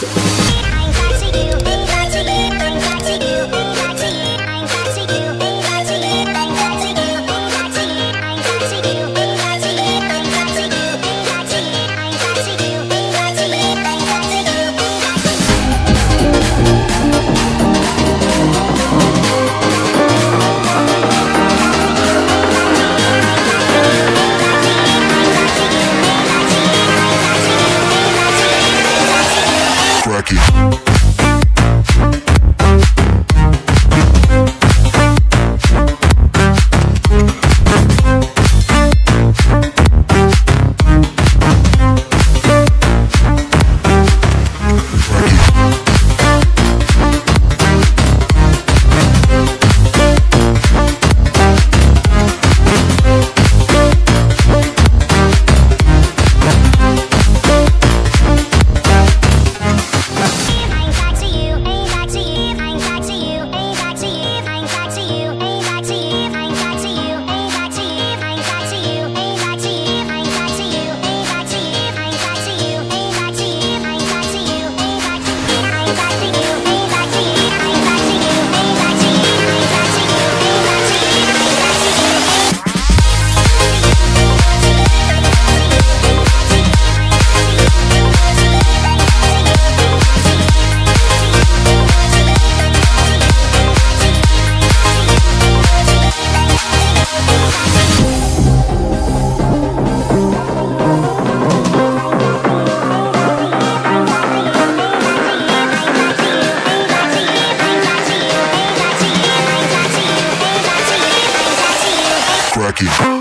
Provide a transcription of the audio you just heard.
Crack it. Kin.